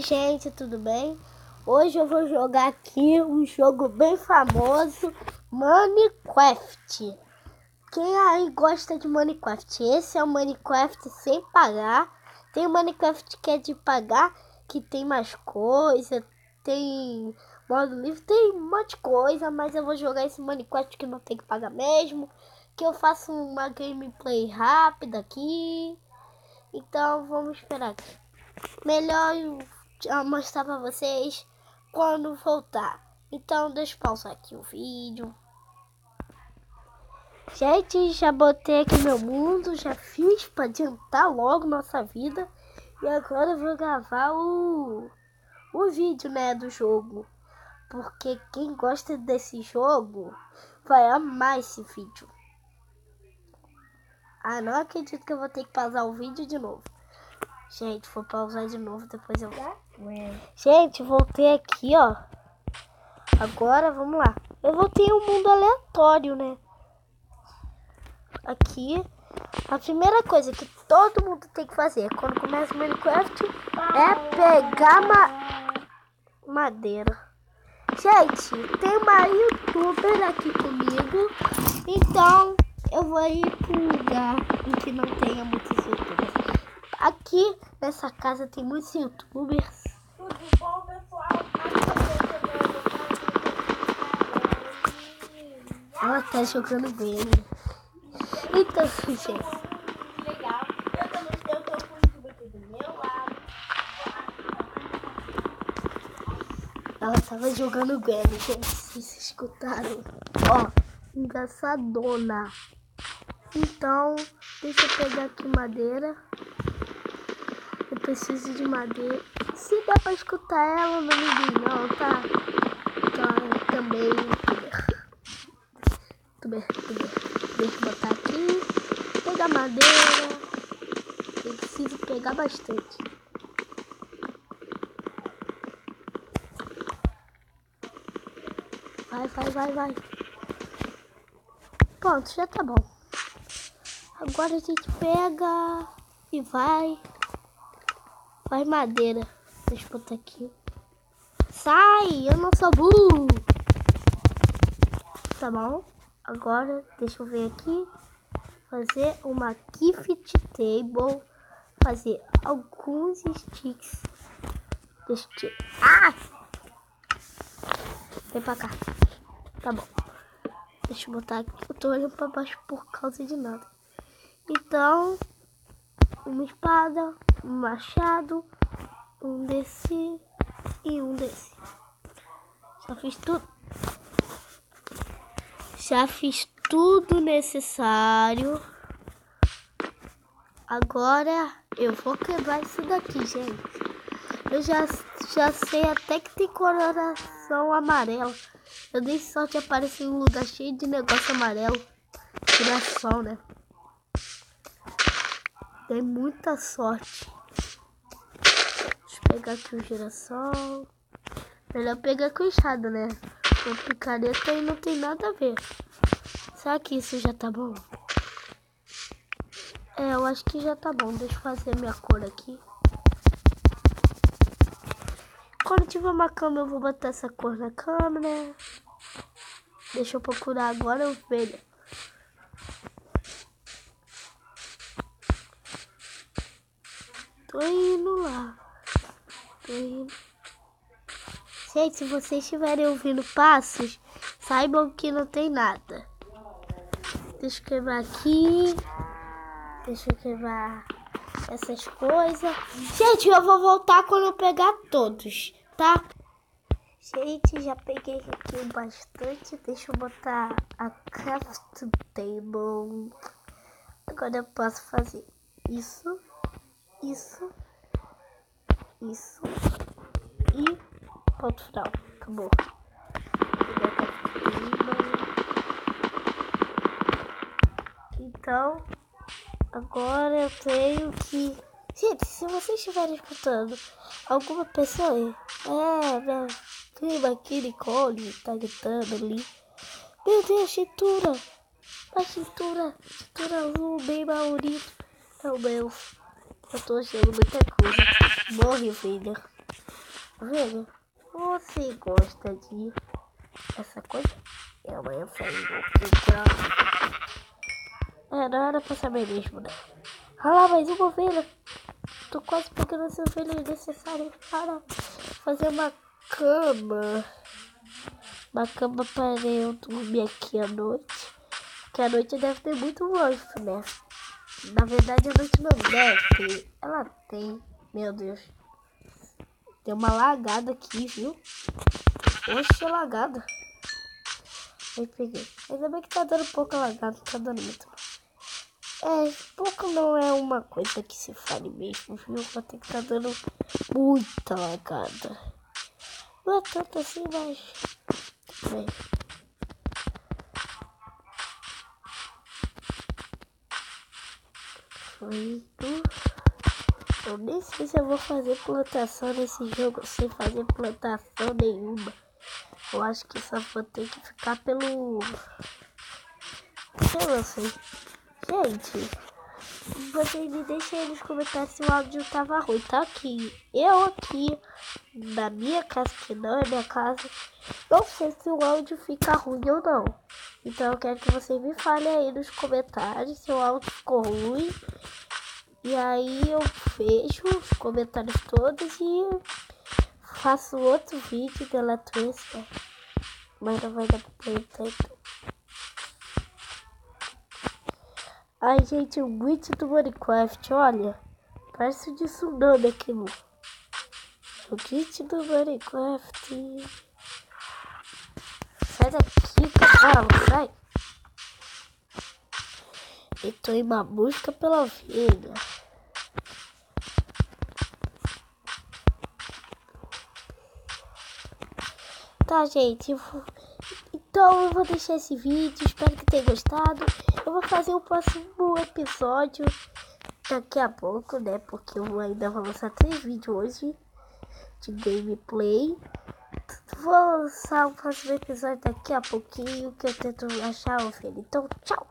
gente, tudo bem? Hoje eu vou jogar aqui um jogo bem famoso, Minecraft. Quem aí gosta de Minecraft? Esse é o Minecraft sem pagar. Tem o Minecraft que é de pagar, que tem mais coisa, tem modo livre, tem um monte de coisa, mas eu vou jogar esse Minecraft que não tem que pagar mesmo, que eu faço uma gameplay rápida aqui. Então vamos esperar aqui. Melhor mostrar para vocês quando voltar. Então deixa eu pausar aqui o vídeo. Gente, já botei aqui meu mundo, já fiz para adiantar logo nossa vida. E agora eu vou gravar o, o vídeo, né, do jogo. Porque quem gosta desse jogo vai amar esse vídeo. Ah, não acredito que eu vou ter que pausar o vídeo de novo. Gente, vou pausar de novo, depois eu... Gente, voltei aqui, ó. Agora, vamos lá. Eu voltei um mundo aleatório, né? Aqui, a primeira coisa que todo mundo tem que fazer quando começa o Minecraft é pegar ma madeira. Gente, tem uma youtuber aqui comigo, então eu vou ir para um lugar em que não tenha muitos youtubers. Aqui nessa casa tem muitos youtubers. Tudo bom, pessoal? Ela tá jogando game. Então, gente. Ela tava jogando game, gente. Vocês escutaram? Ó, engraçadona. Então, deixa eu pegar aqui madeira. Preciso de madeira. Se dá pra escutar ela, não me diz não, tá? Então, também. Youtuber, youtuber. Deixa eu botar aqui. Pegar madeira. Eu preciso pegar bastante. Vai, vai, vai, vai. Pronto, já tá bom. Agora a gente pega e vai. Vai madeira. Deixa eu botar aqui. Sai! Eu não sou burro! Tá bom? Agora, deixa eu ver aqui. Fazer uma gift table. Fazer alguns sticks. Deixa eu... Ah! Vem pra cá. Tá bom. Deixa eu botar aqui. Eu tô olhando pra baixo por causa de nada. Então, uma espada, um machado, um desse e um desse. Já fiz tudo. Já fiz tudo necessário. Agora eu vou quebrar isso daqui, gente. Eu já, já sei até que tem coloração amarela. Eu dei sorte de aparecer em um lugar cheio de negócio amarelo. Girassol, né? Dei muita sorte. Deixa eu pegar aqui o girassol. Melhor pegar com enxada, né? Com picareta aí não tem nada a ver. Será que isso já tá bom? É, eu acho que já tá bom. Deixa eu fazer minha cor aqui. Quando tiver uma câmera, eu vou botar essa cor na câmera. Deixa eu procurar agora o Tô indo lá. Tô indo. Gente, se vocês estiverem ouvindo passos, saibam que não tem nada. Deixa eu quebrar aqui. Deixa eu quebrar essas coisas. Gente, eu vou voltar quando eu pegar todos, tá? Gente, já peguei aqui bastante. Deixa eu botar a craft table. Agora eu posso fazer isso, isso, isso e ponto final. Acabou. Então, agora eu tenho que. Gente, se vocês estiverem escutando alguma pessoa, é, minha prima aqui, Nicole, tá gritando ali. Meu Deus, tintura! A tintura, tintura azul, bem maurício. É o meu. Eu tô achando muita coisa. Morre, filha. Velho, você gosta de essa coisa? E amanhã saiu procurar. É, não era pra saber mesmo, né? Olha lá, mais uma ovelha. Tô quase pegando essa ovelha necessária para fazer uma cama. Uma cama para eu dormir aqui à noite. Porque à noite deve ter muito monstro, né? Na verdade, a deve ter. Ela tem. Meu Deus. Tem uma lagada aqui, viu? Oxe, lagada. Aí peguei. Ainda bem que tá dando pouca lagada, tá dando muito. É, pouco não é uma coisa que se fale mesmo, viu? Vai ter que tá dando muita lagada. Não é tanto assim, mas. Bem. Feito. Eu nem sei se eu vou fazer plantação nesse jogo sem fazer plantação nenhuma. Eu acho que só vou ter que ficar pelo. Eu não sei. Gente, vocês me deixem aí nos comentários se o áudio tava ruim, tá? Que eu aqui, na minha casa, que não é minha casa, não sei se o áudio fica ruim ou não. Então eu quero que vocês me falem aí nos comentários se o áudio ficou ruim. E aí eu fecho os comentários todos e faço outro vídeo deleto esse, né? Mas não vai dar pra então. Ai, gente, o glitch do Minecraft, olha. Parece de tsunami aquilo. O glitch do Minecraft. Sai daqui, cara, sai. Eu tô em uma busca pela ovelha. Tá, gente. Então eu vou deixar esse vídeo. Espero que tenham gostado. Eu vou fazer o próximo episódio daqui a pouco, né? Porque eu ainda vou lançar três vídeos hoje de gameplay. Vou lançar o próximo episódio daqui a pouquinho que eu tento achar o filho. Então, tchau!